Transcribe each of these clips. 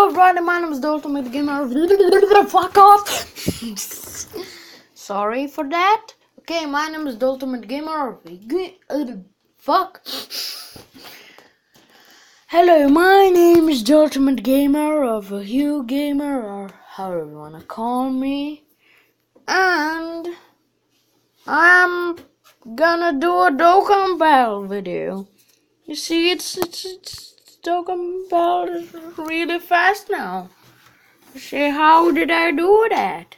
Hello everybody, my name is the Ultimate Gamer. Fuck off! Sorry for that. Okay, my name is the Ultimate Gamer. Fuck. Hello, my name is the Ultimate Gamer of Hugh Gamer, or however you wanna call me. And I'm gonna do a Dokkan Battle video. You see, it's it's it's Dokkan Battle really fast now. See, how did I do that?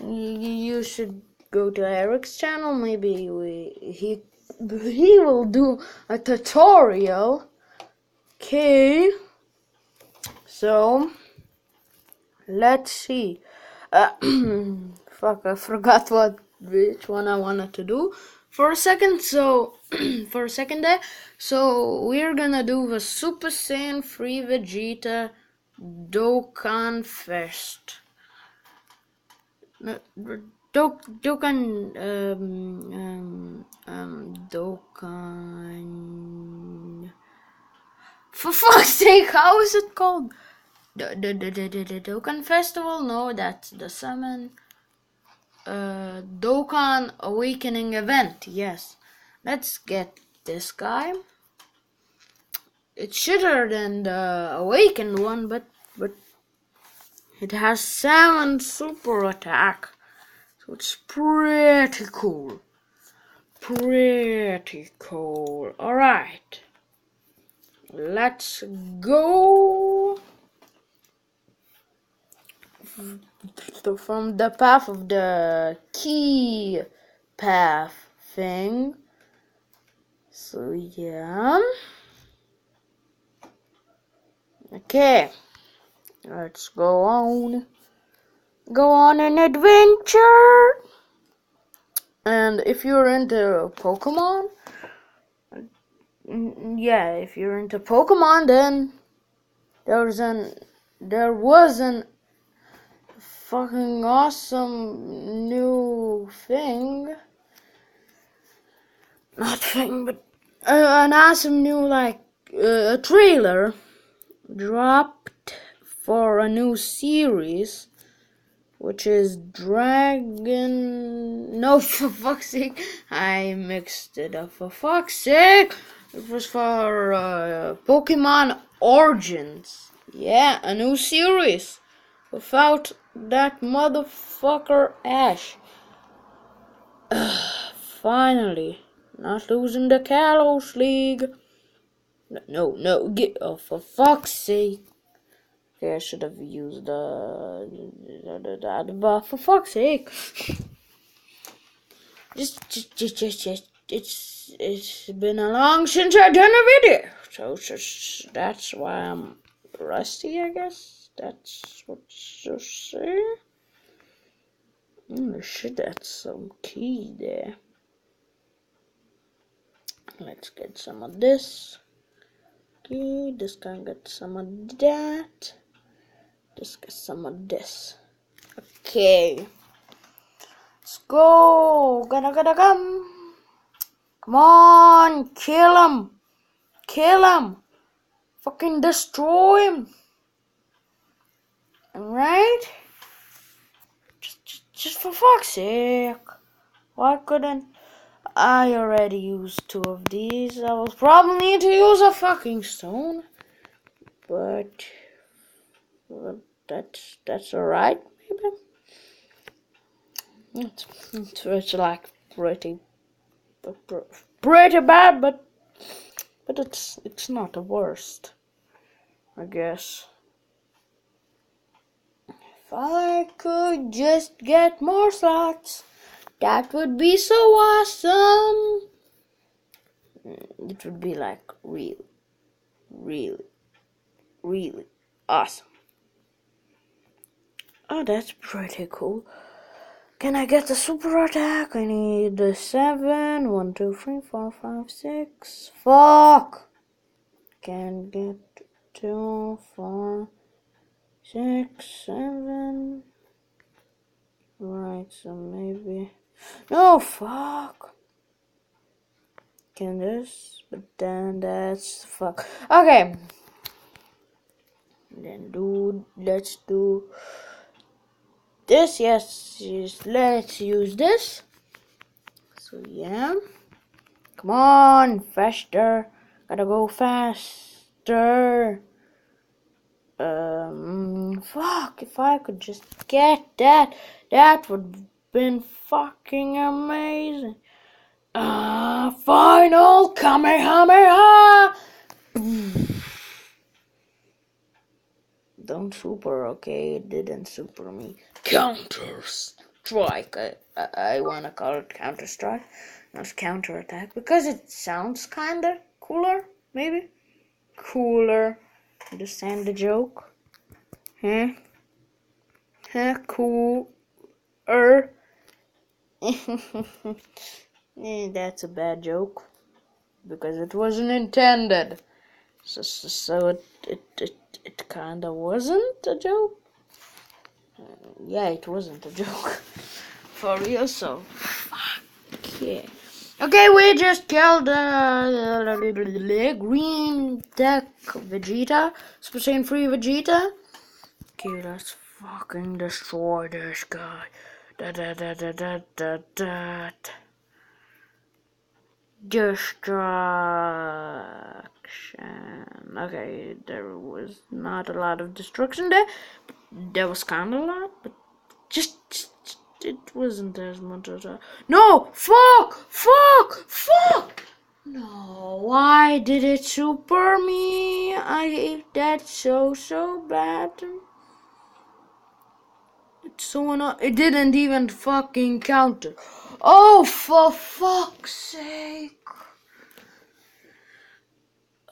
You should go to Eric's channel. Maybe we he he will do a tutorial. Okay. So let's see. Uh, fuck, I forgot what which one I wanted to do for a second. So for a second there. So we're gonna do the Super Saiyan 3 Vegeta Dokkan Fest. Dok Dokkan um um um For fuck's sake, how is it called? The the the the, the, Festival? No, that's the summon. Uh, Dokkan Awakening event. Yes, let's get this guy. It's shitter than the Awakened one, but but it has seven super attack, so it's pretty cool. Pretty cool. All right, let's go. So from the path of the key path thing. So yeah. Okay. Let's go on. Go on an adventure. And if you're into Pokemon, mm, yeah, if you're into Pokemon, then there's an there was an fucking awesome new thing. Not thing, but uh, an awesome new like uh, trailer dropped for a new series, which is Dragon. No, for fuck's sake, I mixed it up. For fuck's sake, it was for uh, Pokemon Origins. Yeah, a new series without that motherfucker Ash. Finally, not losing the Kalos League. No, no, get oh for fuck's sake. Okay, I should have used the the, the, the, buff for fuck's sake. Just, just, just, just, just, it's it's been a long since I done a video, so just, that's why I'm rusty, I guess. That's what you say. Oh shit, that's some key there. Let's get some of this. Okay, this guy got some of that. This got some of this. Okay. Let's go. Gonna gonna come. Come on, kill him. Kill him. Fucking destroy him. Alright? Just, just, just for fuck's sake. Why couldn't I already used two of these? I will probably need to use a fucking stone. But, but that's that's alright, maybe. It's, it's, it's like pretty pretty bad, but but it's it's not the worst, I guess. I could just get more slots, that would be so awesome. Mm, it would be like really, really, really awesome. Oh, that's pretty cool. Can I get the super attack? I need the seven. One, two, three, four, five, six. Fuck! Can get two, four, six, seven. Right, so maybe. No, fuck. Can this? But then that's fuck. Okay. then do let's do this yes, yes let's use this so yeah come on faster gotta go faster um fuck if I could just get that that would have been fucking amazing. Uh final Kamehameha! Don't super okay it didn't super me. Counters strike I, I, I wanna call it counter strike not counter attack because it sounds kinda cooler maybe? Cooler understand the joke huh huh cool er that's a bad joke because it wasn't intended so, so, so it, it, it it kinda wasn't a joke. Uh, yeah, it wasn't a joke. For real, so. Fuck yeah. Okay, we just killed uh, the green deck Vegeta, Super Saiyan 3 Vegeta. Okay, let's fucking destroy this guy. Da da da da da da da. Destruction. Okay, there was not a lot of destruction there. There was kind of a lot, but just, just it wasn't as much as I. No! Fuck! Fuck! Fuck! No, why did it super me? I hate that so, so bad. It's so annoying. It didn't even fucking counter. Oh, for fuck's sake.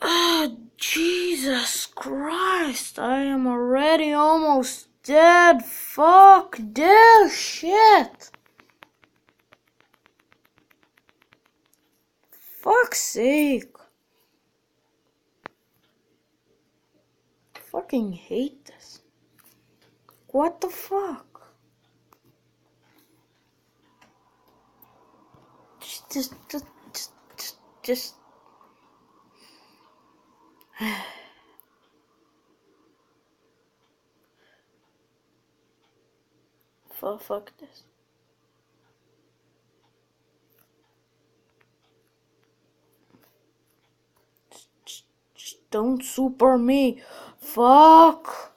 Ah, Jesus Christ, I am already almost dead. Fuck this shit. Fuck's sake. Fucking hate this. What the fuck? Just, just, just, just, just For fuck this. Don't super me. Fuck.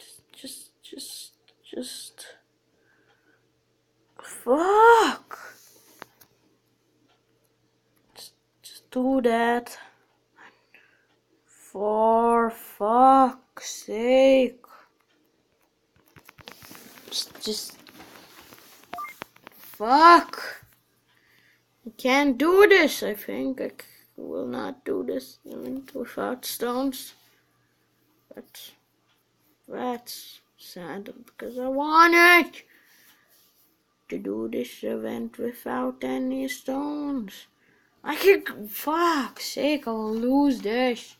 Just, just, just, just. Fuck. Just, just do that. For fuck's sake. Just. Fuck. I can't do this, I think. I will not do this without stones. But that's sad because I want it to do this event without any stones. I can, fuck's sake, I will lose this.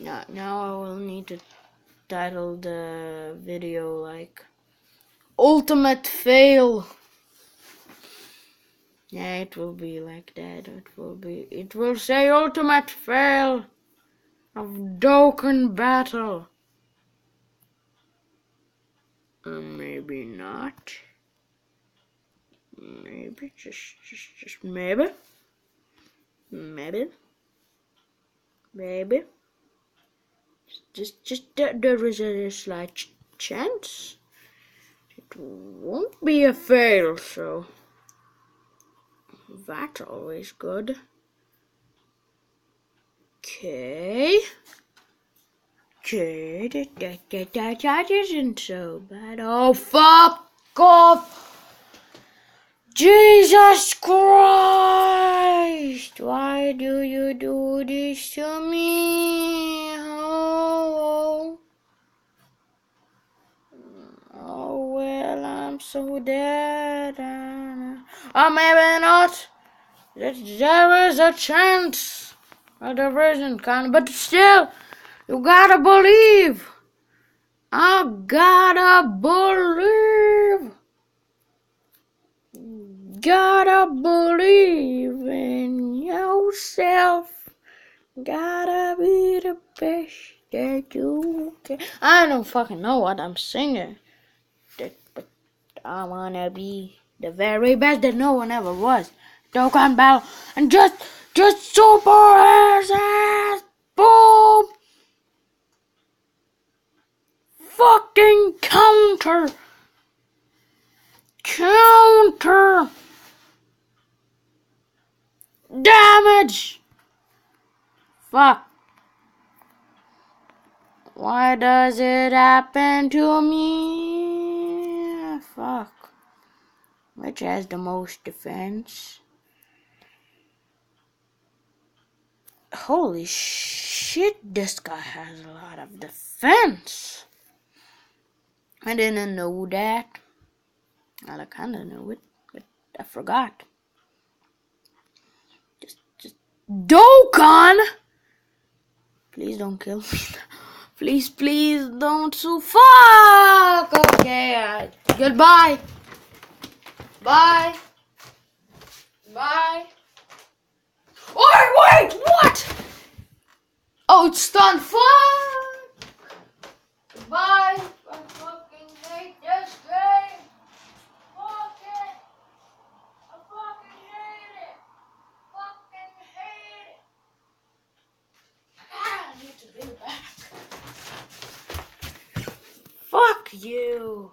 Now, now I will need to title the video like Ultimate Fail. Yeah, it will be like that. It will be, it will say Ultimate Fail of Dokkan Battle. Or maybe not. Maybe, just, just, just maybe. Maybe. Maybe. Just, just, there, is a slight ch chance. It won't be a fail, so. That's always good. Okay. Okay, that, that, that, that, that isn't so bad. Oh, fuck off! Jesus Christ! Why do you do this to me? Oh, oh well, I'm so dead. Or maybe not. There is a chance. There isn't, kind of, but still. You gotta believe. I gotta believe. Gotta believe in yourself. Gotta be the best that you can. I don't fucking know what I'm singing, I wanna be the very best that no one ever was. Dokkan Battle and just, just super ass ass boom. Fucking counter. Counter. Damage. Fuck. Why does it happen to me? Fuck. Which has the most defense? Holy shit, this guy has a lot of defense. I didn't know that. Well, I kinda knew it, but I forgot. Just, just, Dokkan! Please don't kill me. Please, please don't so fuck. Okay, uh, goodbye. Bye. Bye. Oh wait, what? Oh, it's done. Fuck. Goodbye. I fucking hate this game. Fuck it. I fucking hate it. Fucking hate it. Ah, I need to be back. Fuck you.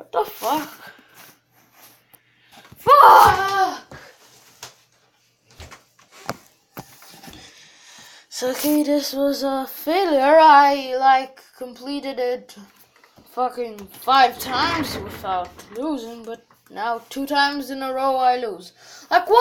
What the fuck? Fuck! So okay, this was a failure. I like completed it fucking five times without losing, but now two times in a row I lose. Like what?